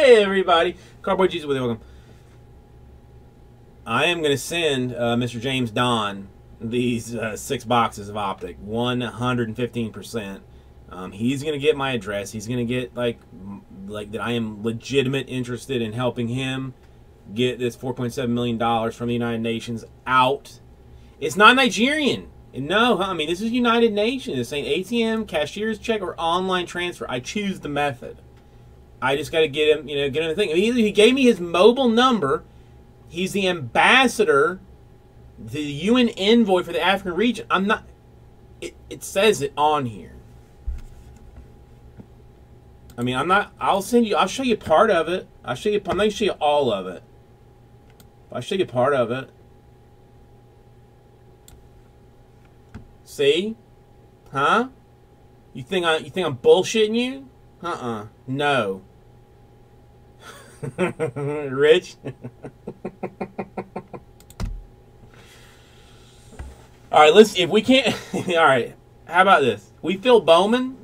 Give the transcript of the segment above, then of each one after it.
Hey, everybody. Cardboard Jesus with you. Welcome. I am going to send uh, Mr. James Don these uh, six boxes of optic, 115%. Um, he's going to get my address. He's going to get, like, like that I am legitimate interested in helping him get this $4.7 million from the United Nations out. It's not Nigerian. No, I mean, this is United Nations. It's saying ATM, cashier's check, or online transfer. I choose the method. I just got to get him, you know, get him the thing. He gave me his mobile number. He's the ambassador, the UN envoy for the African region. I'm not. It, it says it on here. I mean, I'm not. I'll send you. I'll show you part of it. I'll show you. I'm not gonna show you all of it. I'll show you part of it. See? Huh? You think I? You think I'm bullshitting you? Uh-uh. No. Rich. all right, let's. If we can't, all right. How about this? We fill Bowman.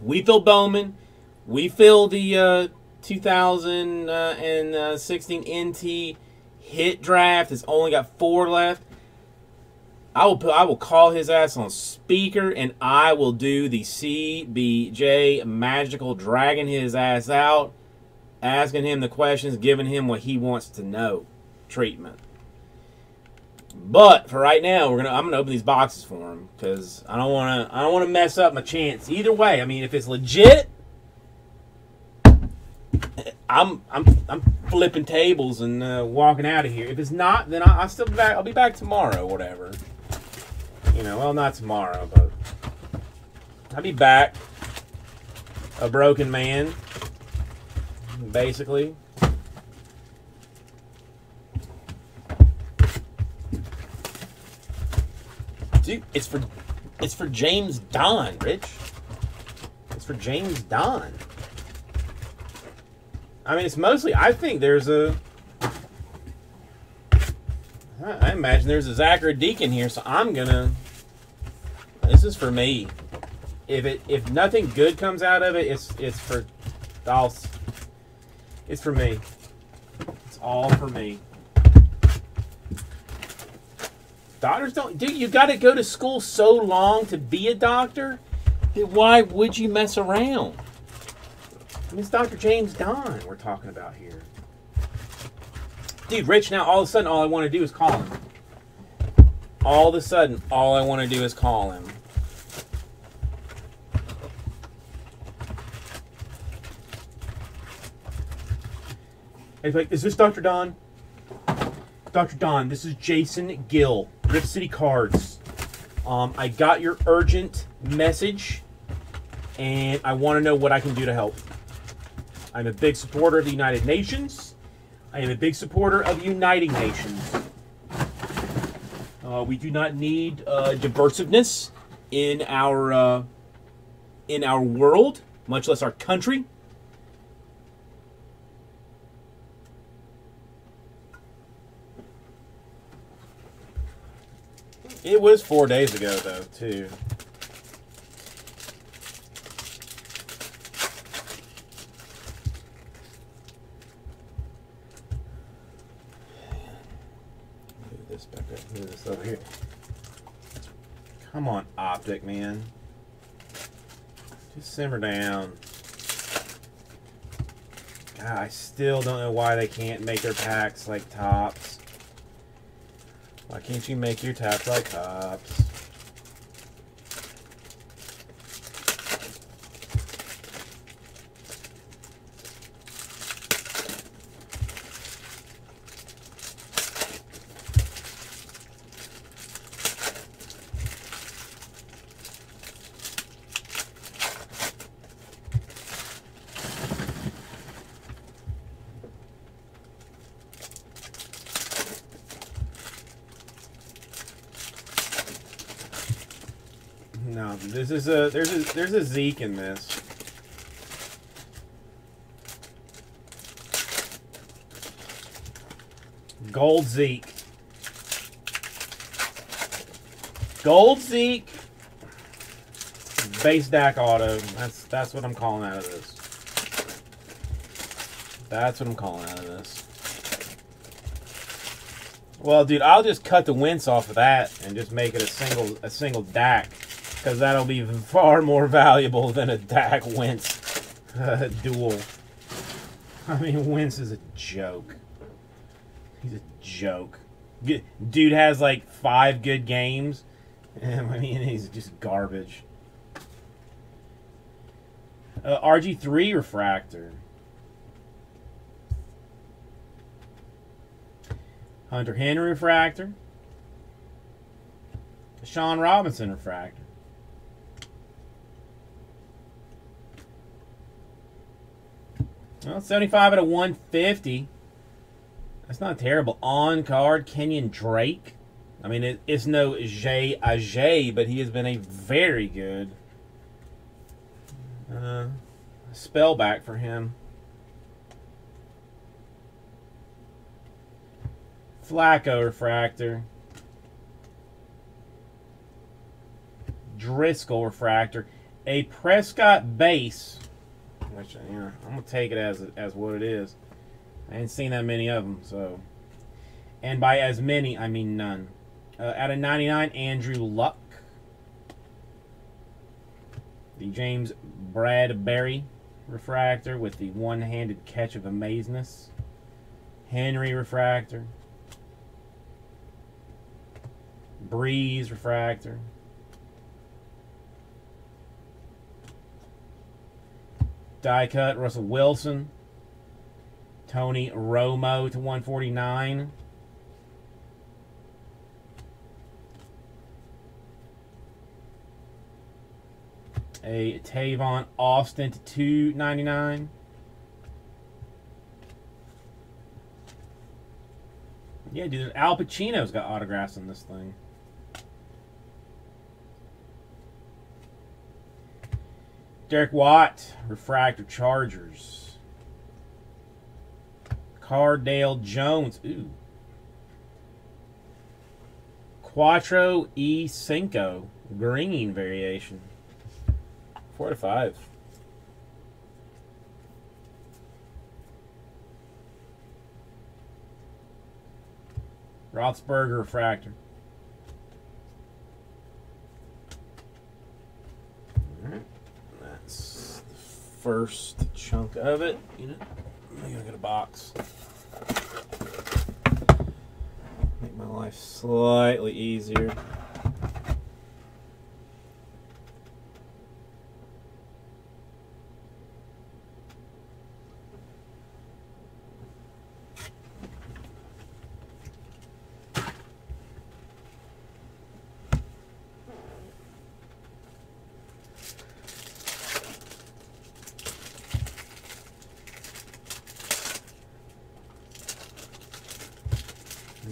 We fill Bowman. We fill the uh, 2016 NT hit draft. It's only got four left. I will put, I will call his ass on speaker and I will do the CBJ magical dragging his ass out, asking him the questions, giving him what he wants to know treatment. But for right now, we're gonna I'm gonna open these boxes for him because I don't want to I don't want to mess up my chance. Either way, I mean, if it's legit, I'm I'm I'm flipping tables and uh, walking out of here. If it's not, then I, I'll still be back. I'll be back tomorrow, whatever. You know, well, not tomorrow, but I'll be back. A broken man, basically. Dude, it's for it's for James Don, Rich. It's for James Don. I mean, it's mostly. I think there's a. I imagine there's a Zachary Deacon here, so I'm gonna. This is for me. If it if nothing good comes out of it, it's it's for. I'll. It's for me. It's all for me. Doctors don't. Dude, you got to go to school so long to be a doctor. Why would you mess around? I mean, it's Dr. James Don we're talking about here. Dude, Rich, now all of a sudden, all I want to do is call him. All of a sudden, all I want to do is call him. He's like, is this Dr. Don? Dr. Don, this is Jason Gill, Rip City Cards. Um, I got your urgent message, and I want to know what I can do to help. I'm a big supporter of the United Nations. I am a big supporter of uniting nations. Uh, we do not need uh, diversiveness in our uh, in our world, much less our country. It was four days ago, though, too. Move this back up. Move this over here. Come on, optic man. Just simmer down. God, I still don't know why they can't make their packs like Topps. Why can't you make your tops like tops? This is a there's a there's a Zeke in this. Gold Zeke. Gold Zeke. Base Dak auto. That's that's what I'm calling out of this. That's what I'm calling out of this. Well, dude, I'll just cut the Wentz off of that and just make it a single a single Dak, because that'll be far more valuable than a Dak Wentz uh, duel. I mean, Wentz is a joke. He's a joke. Dude has like five good games. And, I mean, he's just garbage. Uh, RG3 refractor. Hunter Henry refractor. Sean Robinson refractor. Well, 75 out of 150. That's not terrible. On card, Kenyan Drake. I mean, it, it's no Jay Ajayi, but he has been a very good uh, spell back for him. Flacco refractor. Driscoll refractor. A Prescott base. Which, you know, I'm to take it as, as what it is. I ain't seen that many of them, so. And by as many, I mean none. Uh, out of 99, Andrew Luck. The James Bradberry refractor with the one-handed catch of amazeness. Henry refractor. Brees refractor. Die cut Russell Wilson. Tony Romo to 149. A Tavon Austin to 299. Yeah, dude, Al Pacino's got autographs on this thing. Derek Watt, Refractor Chargers. Cardale Jones. Ooh. Quattro E Cinco. Green variation. Four to five. Roethlisberger refractor. All right, that's the first chunk of it. You know, I'm gonna get a box. Make my life slightly easier.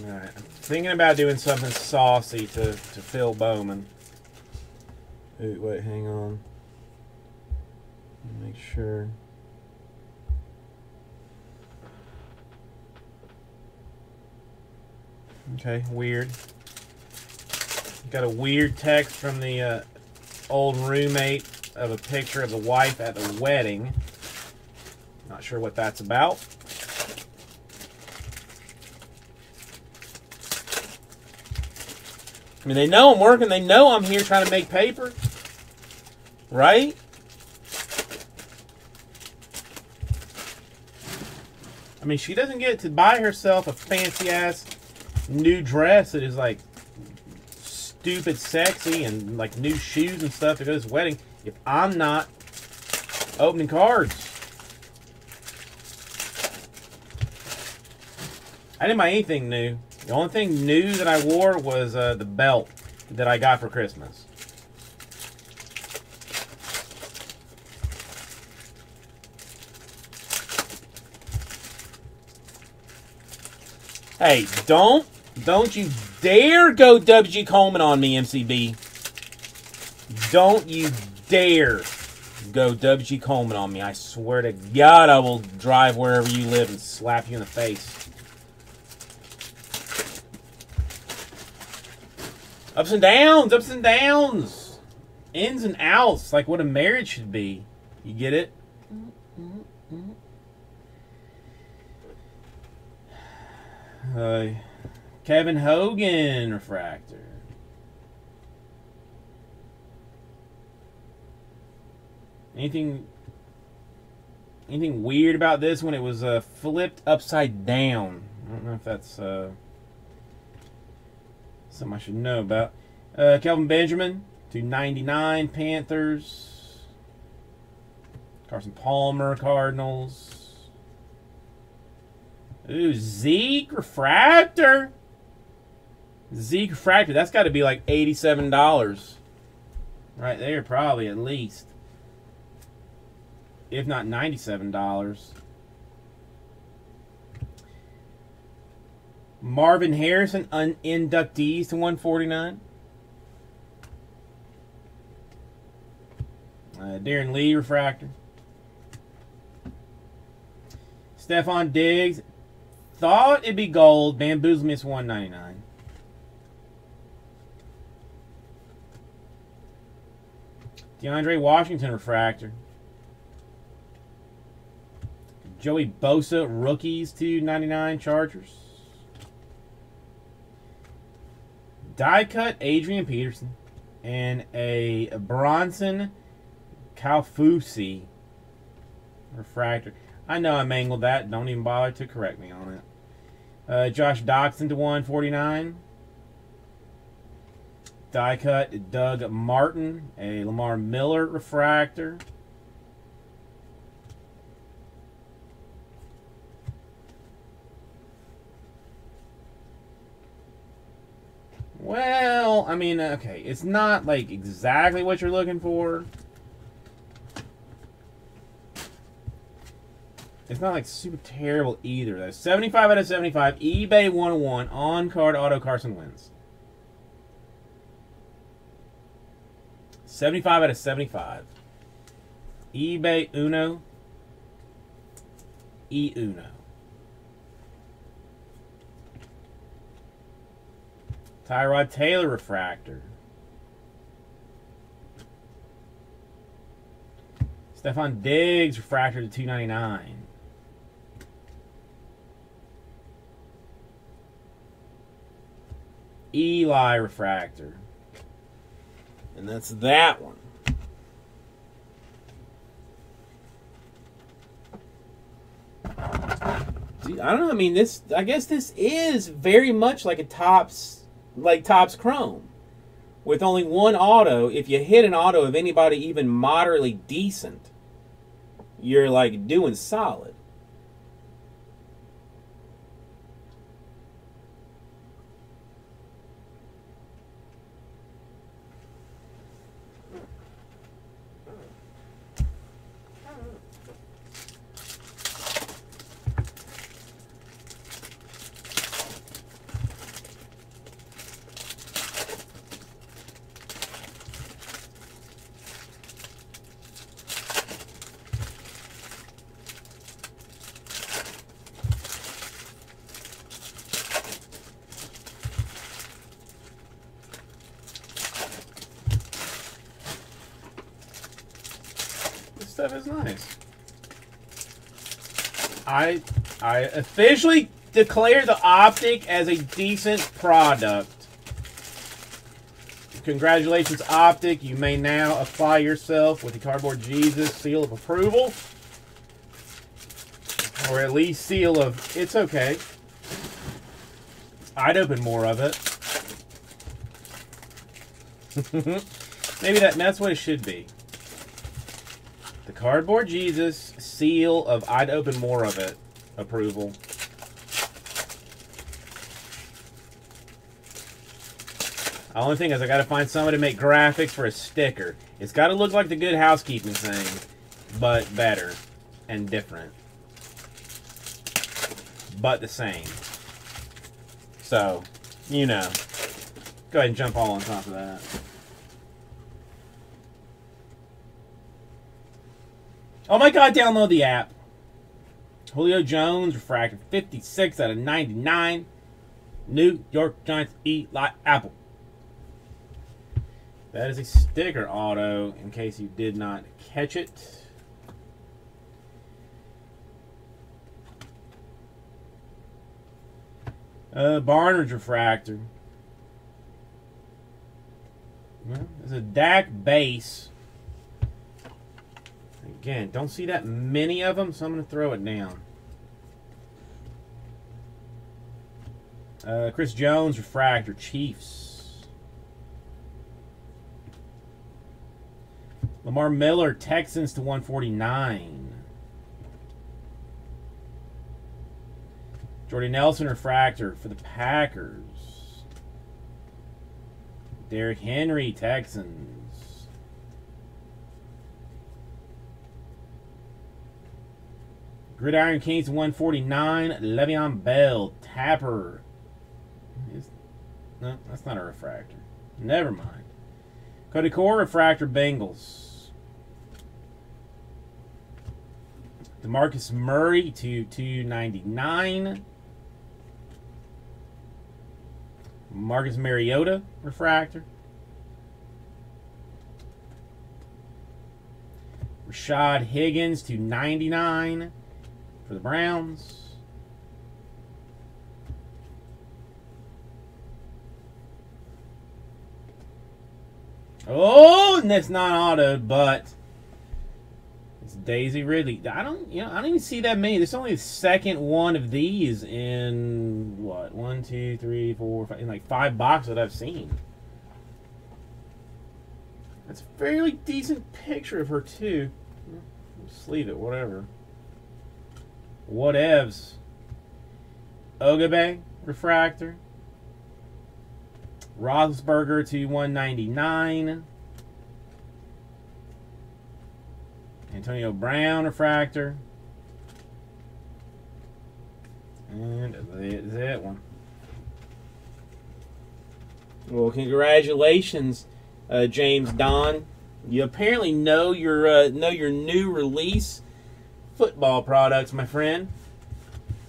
Alright, I'm thinking about doing something saucy to, to fill Bowman. Ooh, wait, hang on. Make sure. Okay, weird. Got a weird text from the uh, old roommate of a picture of the wife at the wedding. Not sure what that's about. I mean, they know I'm working. They know I'm here trying to make paper. Right? I mean, she doesn't get to buy herself a fancy ass new dress that is like stupid sexy and like new shoes and stuff to go to this wedding if I'm not opening cards. I didn't buy anything new. The only thing new that I wore was uh, the belt that I got for Christmas. Hey, don't, don't you dare go WG Coleman on me, MCB. Don't you dare go WG Coleman on me. I swear to God, I will drive wherever you live and slap you in the face. Ups and downs, ups and downs. Ins and outs, like what a marriage should be. You get it? Uh, Kevin Hogan refractor. Anything anything weird about this when it was uh, flipped upside down? I don't know if that's uh, something I should know about. Uh, Kelvin Benjamin to 99 Panthers. Carson Palmer Cardinals. Ooh, Zeke Refractor. Zeke Refractor. That's got to be like $87. Right there, probably at least. If not $97. Marvin Harrison un- inductees to one forty-nine. Uh, Darron Lee refractor. Stefon Diggs thought it'd be gold. Bamboozle miss 199. DeAndre Washington refractor. Joey Bosa rookies 299 Chargers. Die cut Adrian Peterson and a Bronson Kaufusi refractor. I know I mangled that. Don't even bother to correct me on it. Uh, Josh Doctson to 149. Die cut Doug Martin, a Lamar Miller refractor. Well, I mean, okay, it's not like exactly what you're looking for. It's not like super terrible either, though. 75 out of 75. eBay 101. On card auto Carson Wentz. 75 out of 75. eBay Uno. E Uno. Tyrod Taylor refractor. Stefon Diggs refractor to 299. Eli refractor. And that's that one. I don't know. I mean, this. I guess this is very much like a Topps, like Topps Chrome, with only one auto. If you hit an auto of anybody even moderately decent, you're like doing solid. Stuff is nice. I I officially declare the optic as a decent product. Congratulations, Optic. You may now apply yourself with the Cardboard Jesus seal of approval. Or at least seal of, it's okay. I'd open more of it. Maybe that, that's what it should be. Cardboard Jesus seal of I'd open more of it approval. The only thing is I gotta find somebody to make graphics for a sticker. It's gotta look like the good housekeeping thing, but better and different. But the same. So, you know. Go ahead and jump all on top of that. Oh my god, download the app. Julio Jones, refracted 56 out of 99. New York Giants, Eli Apple. That is a sticker auto, in case you did not catch it. Uh, Barnard's refractor. Well, there's a Dak base. Again, don't see that many of them, so I'm going to throw it down. Uh, Chris Jones, refractor, Chiefs. Lamar Miller, Texans to 149. Jordy Nelson, refractor for the Packers. Derrick Henry, Texans. Gridiron Kings 149. Le'Veon Bell, Tapper. No, that's not a refractor. Never mind. Cody Core, refractor, Bengals. DeMarco Murray to 299. Marcus Mariota, refractor. Rashard Higgins to 99 for the Browns. Oh, and that's not auto, but it's Daisy Ridley. I don't, you know, I don't even see that many. There's only the second one of these in what one, two, three, four, five, in like five boxes that I've seen. That's a fairly decent picture of her too. Just leave it, whatever. Whatevs. Ogbah refractor. Roethlisberger to 199. Antonio Brown refractor. And that one. Well, congratulations, uh, James Don. You apparently know your uh, know your new release football products, my friend.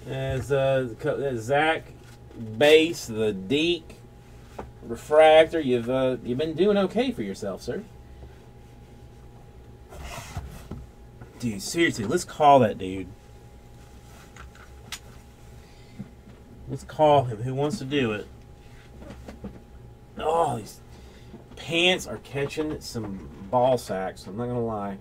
As uh, Zach Base, the Deke, refractor. You've uh, you've been doing okay for yourself, sir. Dude, seriously, let's call that dude. Let's call him. Who wants to do it? Oh, these pants are catching some ball sacks. I'm not gonna lie.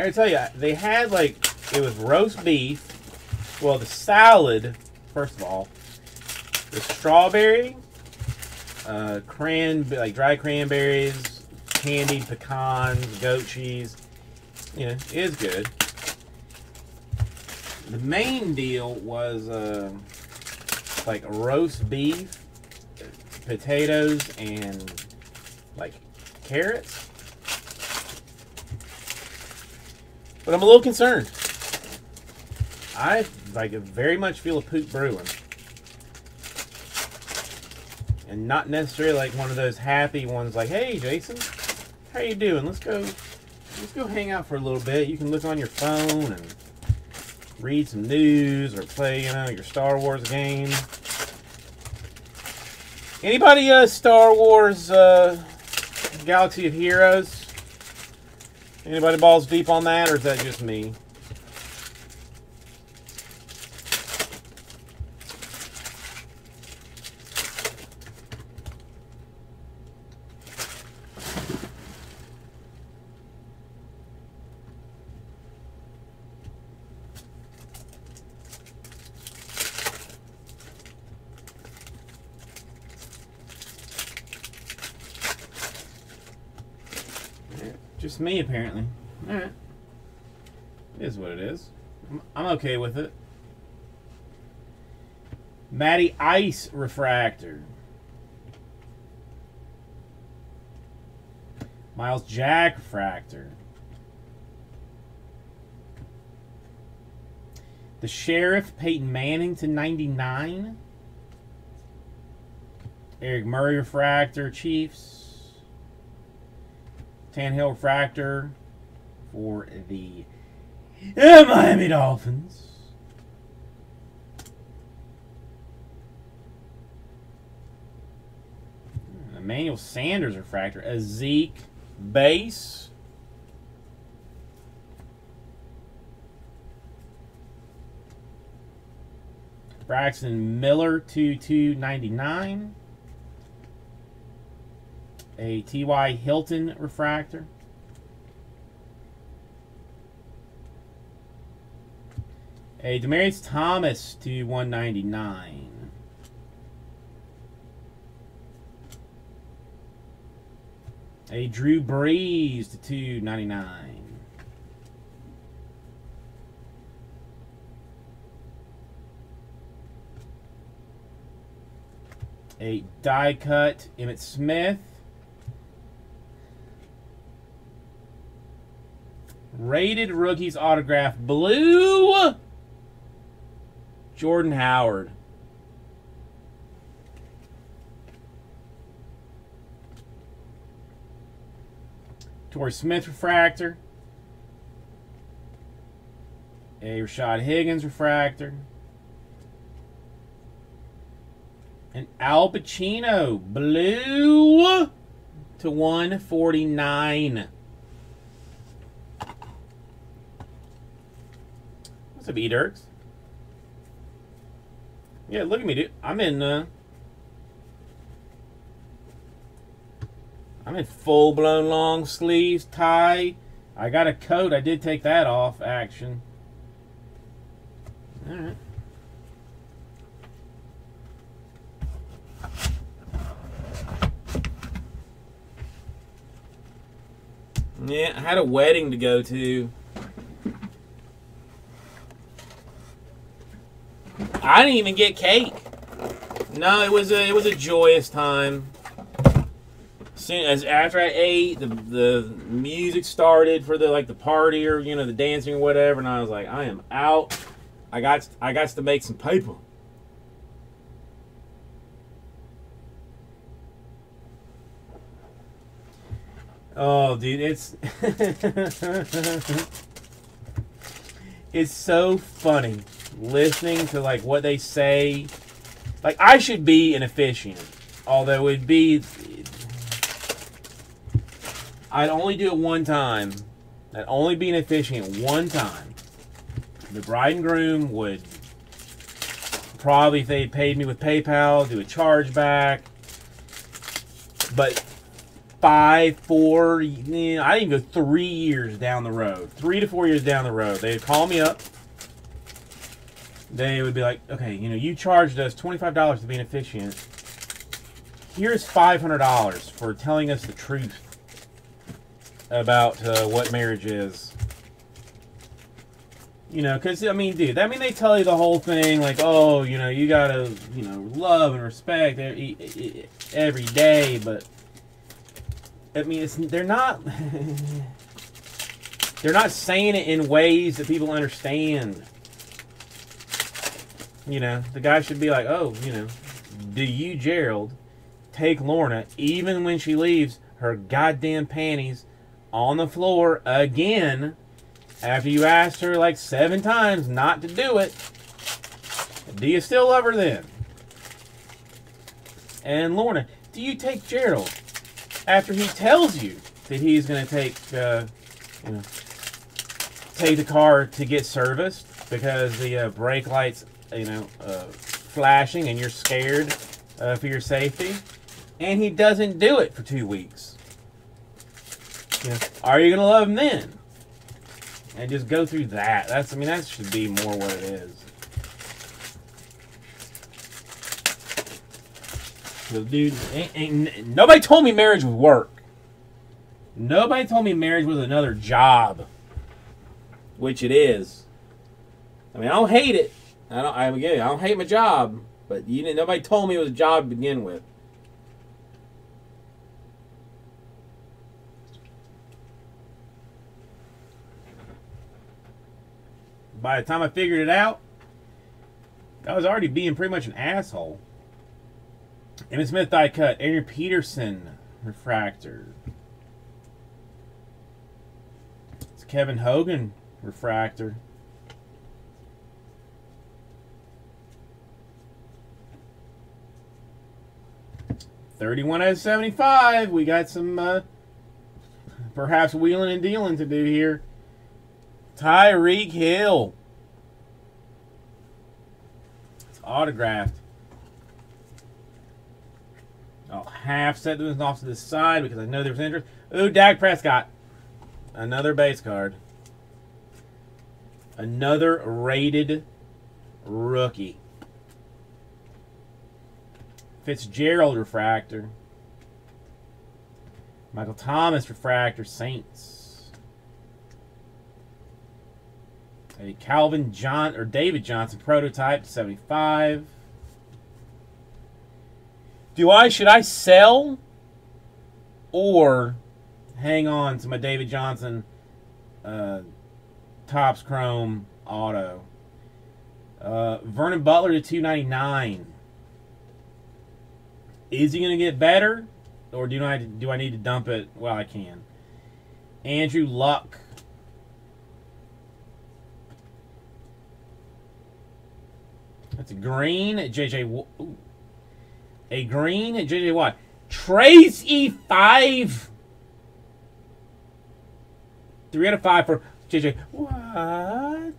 I gotta tell you, they had like it was roast beef. Well, the salad, first of all, the strawberry, uh, cran like dry cranberries, candied pecans, goat cheese. You know, is good. The main deal was uh, like roast beef, potatoes, and like carrots But I'm a little concerned. I like very much feel a poop brewing. And not necessarily like one of those happy ones like, hey Jason, how you doing? Let's go let's go hang out for a little bit. You can look on your phone and read some news or play, you know, your Star Wars game. Anybody uh Star Wars uh Galaxy of Heroes? Anybody balls deep on that, or is that just me? Just me, apparently. Alright. It is what it is. I'm okay with it. Matty Ice Refractor. Myles Jack Refractor. The Sheriff Peyton Manning to 99. Eric Murray Refractor Chiefs. Tannehill refractor for the Miami Dolphins. Hmm, Emmanuel Sanders refractor. A Zeke base. Braxton Miller to 299. A T.Y. Hilton refractor. A Demaryius Thomas to 199. A Drew Brees to 299. A die cut Emmitt Smith. Rated rookies autograph blue. Jordan Howard. Torrey Smith refractor. A Rashard Higgins refractor. An Al Pacino blue to 149. Up, E Dirks? Yeah, look at me, dude. I'm in uh I'm in full blown long sleeves, tie. I got a coat. I did take that off action. Alright. Yeah, I had a wedding to go to. I didn't even get cake. No, it was a it was a joyous time. Soon as after I ate, the the music started for the like the party or you know the dancing or whatever, and I was like, I am out. I got I got to make some paper. Oh, dude, it's it's so funny listening to like what they say. Like I should be an officiant, although it'd be I'd only do it one time. I'd only be an officiant one time. The bride and groom would probably, if they paid me with PayPal, do a chargeback. But five, four, I didn't go three years down the road. Three to four years down the road. They'd call me up. They would be like, okay, you know, you charged us $25 to be an officiant. Here's $500 for telling us the truth about uh, what marriage is. You know, because, I mean, dude, I mean, they tell you the whole thing, like, oh, you know, you gotta, you know, love and respect every, every day, but, I mean, it's, they're not, they're not saying it in ways that people understand. You know, the guy should be like, oh, you know, do you, Gerald, take Lorna, even when she leaves her goddamn panties on the floor again after you asked her like seven times not to do it. Do you still love her then? And Lorna, do you take Gerald after he tells you that he's going to take, uh, you know, take the car to get serviced because the uh, brake lights, you know, uh, flashing and you're scared uh, for your safety? And he doesn't do it for two weeks. You know, are you going to love him then? And just go through that. That's I mean that should be more what it is. The dude, ain't, ain't, nobody told me marriage was work. Nobody told me marriage was another job. which it is. I mean, I don't hate it. I don't. I again, I don't hate my job, but you didn't. Nobody told me it was a job to begin with. By the time I figured it out, I was already being pretty much an asshole. Emmitt Smith die cut. Adrian Peterson refractor. It's Kevin Hogan refractor. Thirty-one out of seventy-five. We got some uh, perhaps wheeling and dealing to do here. Tyreek Hill. It's autographed. I'll half set this off to the side because I know there's interest. Ooh, Dak Prescott. Another base card. Another rated rookie. Fitzgerald refractor. Michael Thomas refractor, Saints. A Calvin John or David Johnson prototype, 75. Do I should I sell or hang on to my David Johnson uh, Topps Chrome auto? Uh, Vernon Butler to 299. Is he going to get better, or do I do I need to dump it? Well, I can. Andrew Luck. That's a green. JJ. A green. JJ Watt. Trace E5. Three out of five for JJ. What?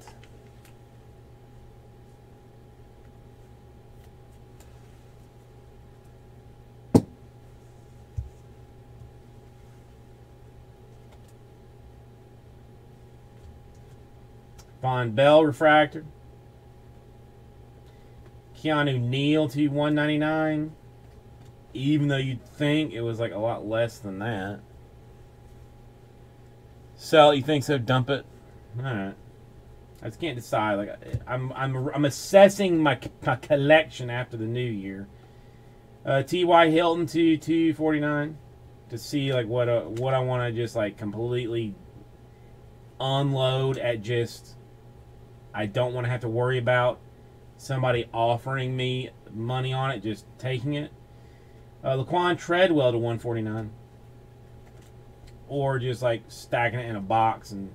Vonn Bell refractor. Keanu Neal to 199. Even though you'd think it was like a lot less than that. Sell, you think so? Dump it. All right. I just can't decide. Like I'm, I'm, I'm assessing my, my collection after the new year. Uh, T.Y. Hilton to 249 to see like what uh, what I want to just like completely unload at just. I don't want to have to worry about somebody offering me money on it, just taking it. Uh, Laquan Treadwell to 149 or just like stacking it in a box and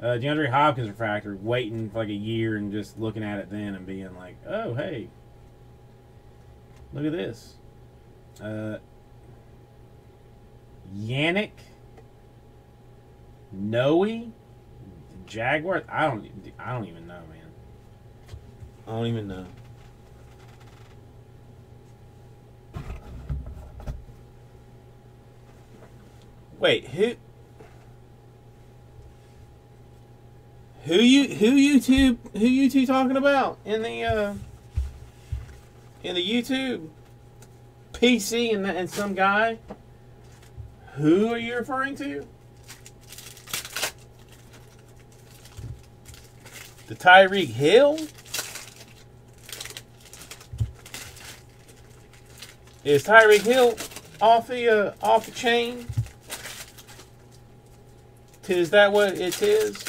uh, DeAndre Hopkins refractor, waiting for like a year and just looking at it then and being like, oh hey, look at this. Uh, Yannick Noe Jaguar. I don't. I don't even know, man. I don't even know. Wait, who? Who you who you two who you two talking about in the uh in the YouTube PC and and some guy? Who are you referring to? The Tyreek Hill? Is Tyreek Hill off the uh, off the chain? Is that what it is?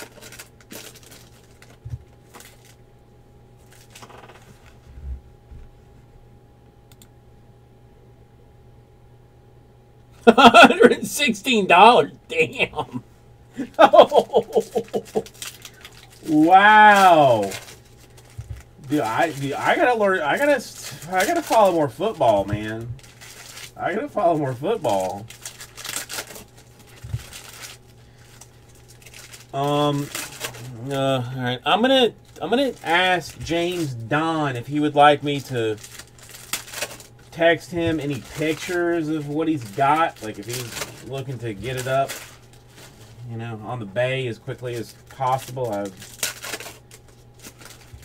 Hundred and sixteen dollars. Damn. Oh. Wow. Dude, I dude, I gotta learn. I gotta I gotta follow more football, man. I gotta follow more football. Um. Uh, all right. I'm gonna I'm gonna ask James Don if he would like me to text him any pictures of what he's got. Like if he's looking to get it up, you know, on the bay as quickly as possible. I would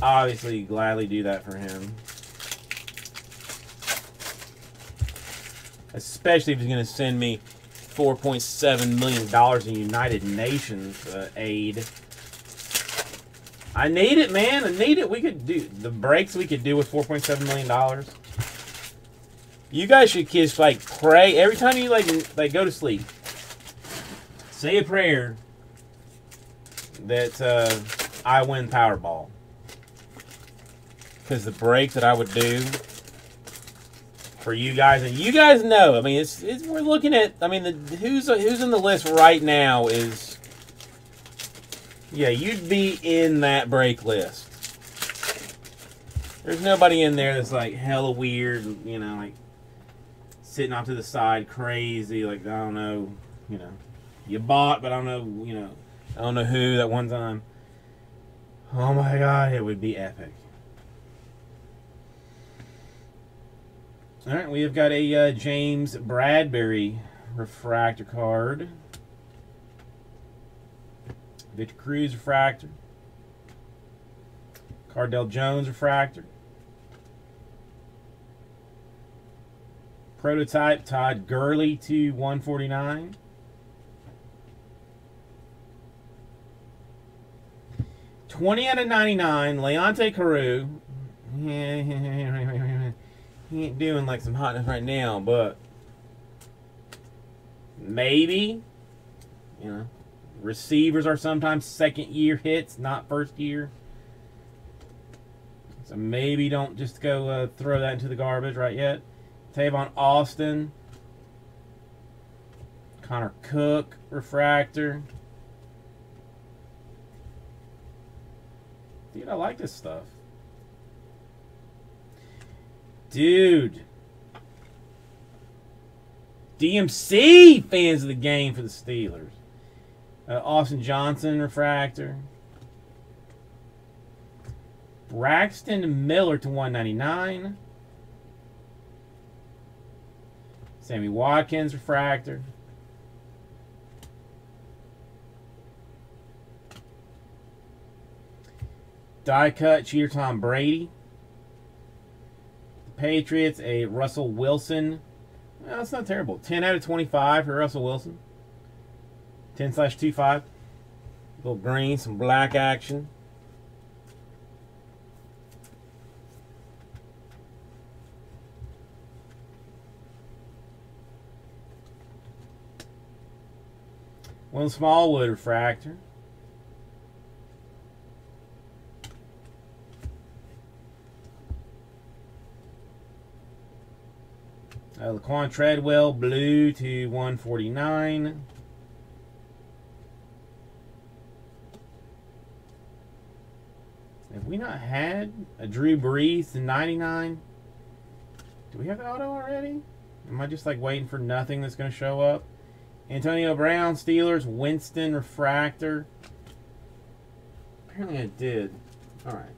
obviously gladly do that for him. Especially if he's going to send me $4.7 million in United Nations uh, aid. I need it, man. I need it. We could do the breaks we could do with $4.7 million. You guys should just like pray every time you like like go to sleep. Say a prayer that uh, I win Powerball. Because the break that I would do for you guys, and you guys know, I mean, it's, it's we're looking at, I mean, the who's who's in the list right now is Yeah, you'd be in that break list. There's nobody in there that's like hella weird, you know, like sitting off to the side, crazy, like I don't know, you know, you bought, but I don't know, you know, I don't know who that one time. Oh my god, it would be epic. All right, we have got a uh, James Bradbury refractor card. Victor Cruz refractor. Cardale Jones refractor. Prototype Todd Gurley to 149. Twenty out of ninety nine, Leonte Carroo. he ain't doing like some hotness right now, but maybe. You know, receivers are sometimes second year hits, not first year. So maybe don't just go uh, throw that into the garbage right yet. Tavon Austin, Connor Cook, refractor. Dude, I like this stuff. Dude. DMC fans of the game for the Steelers. Uh, Austin Johnson, refractor. Braxton Miller to 199. Sammy Watkins, refractor. Die cut, cheater Tom Brady. Patriots, a Russell Wilson. Well, that's not terrible. 10 out of 25 for Russell Wilson. 10 slash 25. little green, some black action. One Smallwood refractor. Uh, Laquan Treadwell, blue to 149. Have we not had a Drew Brees to 99? Do we have the auto already? Am I just like waiting for nothing that's going to show up? Antonio Brown, Steelers, Winston, Refractor. Apparently I did. All right.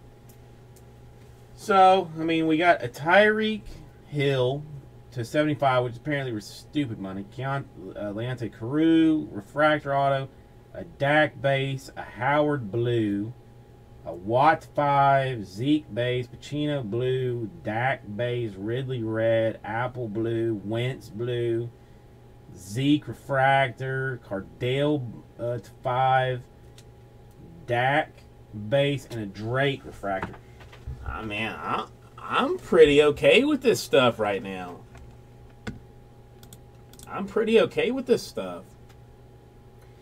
So, I mean, we got a Tyreek Hill to 75, which apparently was stupid money. Keon, uh, Leonte Carroo, Refractor Auto, a Dak base, a Howard Blue, a Watt 5, Zeke base, Pacino Blue, Dak base, Ridley Red, Apple Blue, Wentz Blue, Zeke Refractor, Cardale uh, to 5, Dak base, and a Drake Refractor. I mean, I'm pretty okay with this stuff right now. I'm pretty okay with this stuff.